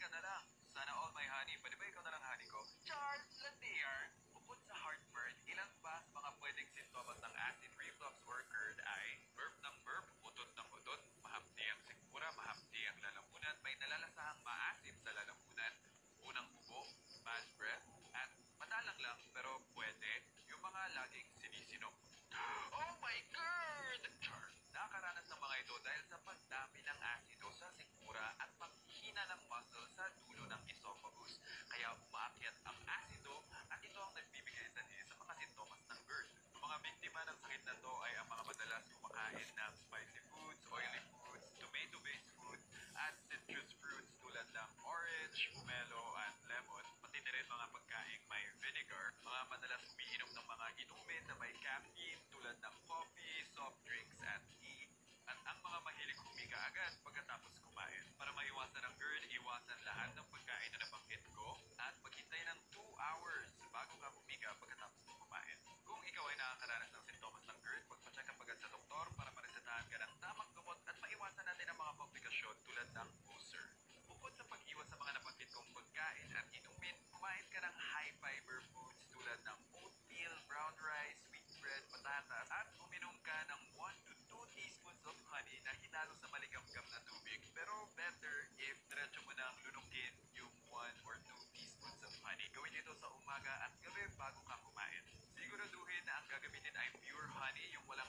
ka na. Sana all my honey, pwede ba ikaw na I'm your honey, yung walang